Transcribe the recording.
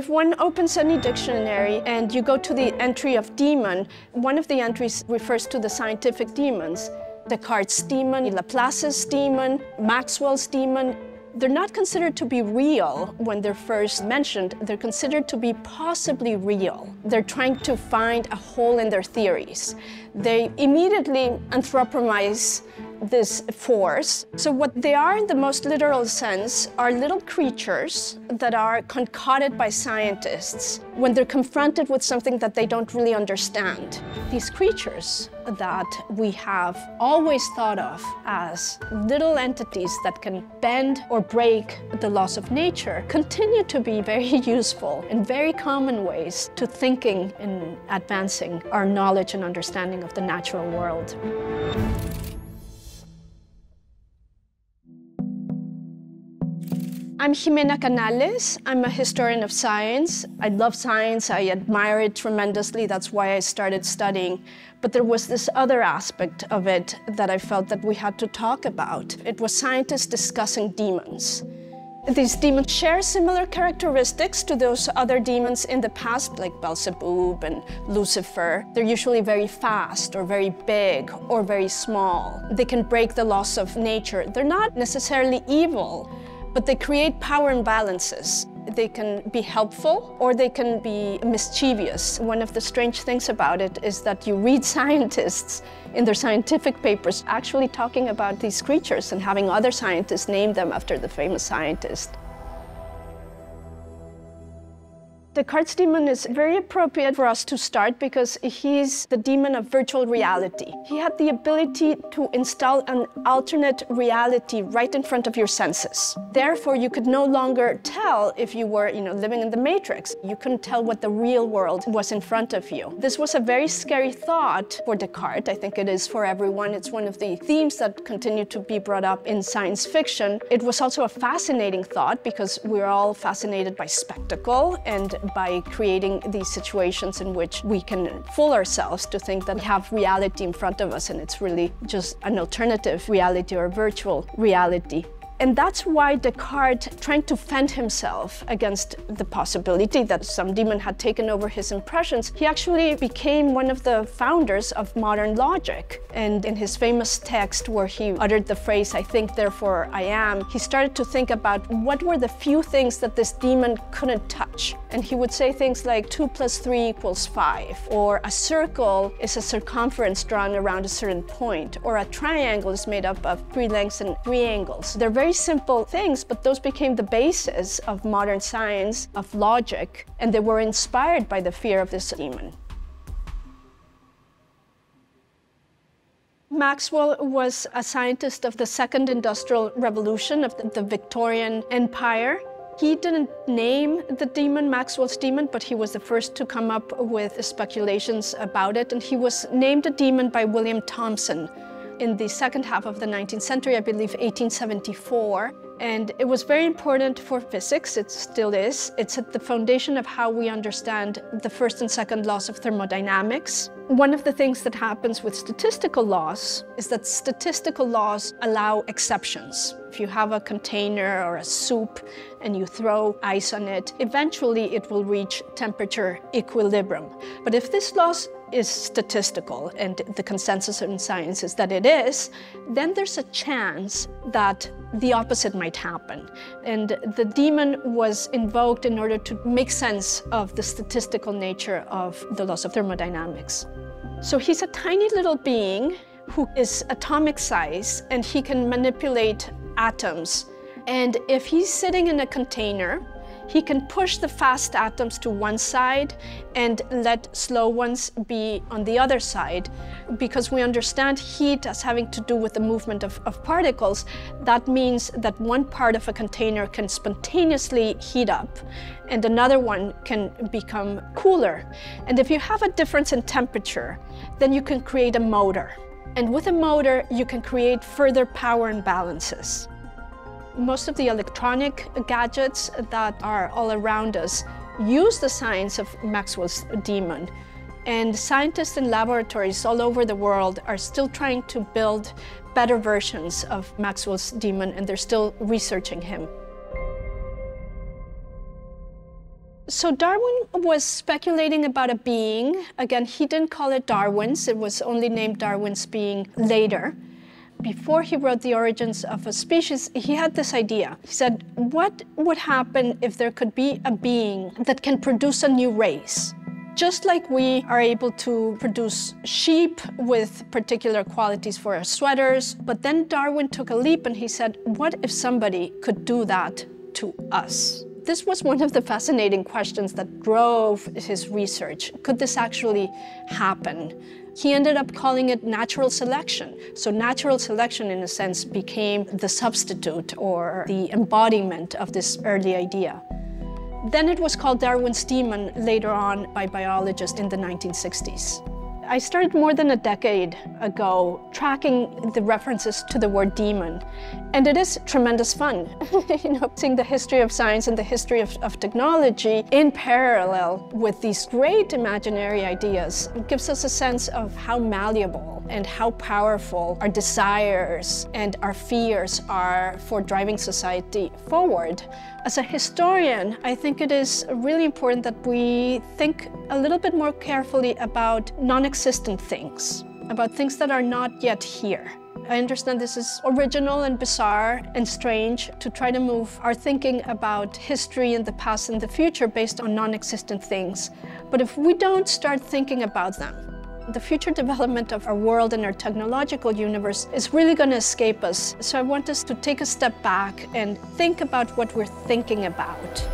If one opens any dictionary and you go to the entry of demon, one of the entries refers to the scientific demons. Descartes' demon, Laplace's demon, Maxwell's demon. They're not considered to be real when they're first mentioned. They're considered to be possibly real. They're trying to find a hole in their theories. They immediately anthropomorphize this force. So what they are in the most literal sense are little creatures that are concocted by scientists when they're confronted with something that they don't really understand. These creatures that we have always thought of as little entities that can bend or break the laws of nature continue to be very useful in very common ways to thinking and advancing our knowledge and understanding of the natural world. I'm Jimena Canales. I'm a historian of science. I love science. I admire it tremendously. That's why I started studying. But there was this other aspect of it that I felt that we had to talk about. It was scientists discussing demons. These demons share similar characteristics to those other demons in the past, like Beelzebub and Lucifer. They're usually very fast or very big or very small. They can break the laws of nature. They're not necessarily evil, but they create power imbalances. They can be helpful or they can be mischievous. One of the strange things about it is that you read scientists in their scientific papers actually talking about these creatures and having other scientists name them after the famous scientist. Descartes' demon is very appropriate for us to start because he's the demon of virtual reality. He had the ability to install an alternate reality right in front of your senses. Therefore, you could no longer tell if you were you know, living in the matrix. You couldn't tell what the real world was in front of you. This was a very scary thought for Descartes. I think it is for everyone. It's one of the themes that continue to be brought up in science fiction. It was also a fascinating thought because we're all fascinated by spectacle and by creating these situations in which we can fool ourselves to think that we have reality in front of us and it's really just an alternative reality or virtual reality. And that's why Descartes, trying to fend himself against the possibility that some demon had taken over his impressions, he actually became one of the founders of modern logic. And in his famous text where he uttered the phrase, I think, therefore I am, he started to think about what were the few things that this demon couldn't touch. And he would say things like 2 plus 3 equals 5, or a circle is a circumference drawn around a certain point, or a triangle is made up of three lengths and three angles. They're very simple things, but those became the basis of modern science, of logic, and they were inspired by the fear of this demon. Maxwell was a scientist of the Second Industrial Revolution of the, Victorian Empire. He didn't name the demon Maxwell's demon, but he was the first to come up with speculations about it. And he was named a demon by William Thomson in the second half of the 19th century, I believe 1874. And it was very important for physics, it still is. It's at the foundation of how we understand the first and second laws of thermodynamics. One of the things that happens with statistical laws is that statistical laws allow exceptions. If you have a container or a soup and you throw ice on it, eventually it will reach temperature equilibrium. But if this law is statistical, and the consensus in science is that it is, then there's a chance that the opposite might happen. And the demon was invoked in order to make sense of the statistical nature of the laws of thermodynamics. So he's a tiny little being who is atomic size and he can manipulate atoms. And if he's sitting in a container, he can push the fast atoms to one side and let slow ones be on the other side. Because we understand heat as having to do with the movement of, of particles, that means that one part of a container can spontaneously heat up and another one can become cooler. And if you have a difference in temperature, then you can create a motor. And with a motor, you can create further power imbalances. Most of the electronic gadgets that are all around us use the science of Maxwell's demon. And scientists in laboratories all over the world are still trying to build better versions of Maxwell's demon, and they're still researching him. So Darwin was speculating about a being. Again, he didn't call it Darwin's. It was only named Darwin's being later. Before he wrote The Origins of a Species, he had this idea. He said, what would happen if there could be a being that can produce a new race? Just like we are able to produce sheep with particular qualities for our sweaters, but then Darwin took a leap and he said, what if somebody could do that to us? This was one of the fascinating questions that drove his research. Could this actually happen? He ended up calling it natural selection. So natural selection, in a sense, became the substitute or the embodiment of this early idea. Then it was called Darwin's demon later on by biologists in the 1960s. I started more than a decade ago tracking the references to the word demon. And it is tremendous fun, you know, seeing the history of science and the history of, of technology in parallel with these great imaginary ideas. It gives us a sense of how malleable and how powerful our desires and our fears are for driving society forward. As a historian, I think it is really important that we think a little bit more carefully about non-existent things, about things that are not yet here. I understand this is original and bizarre and strange to try to move our thinking about history and the past and the future based on non-existent things. But if we don't start thinking about them, the future development of our world and our technological universe is really going to escape us. So I want us to take a step back and think about what we're thinking about.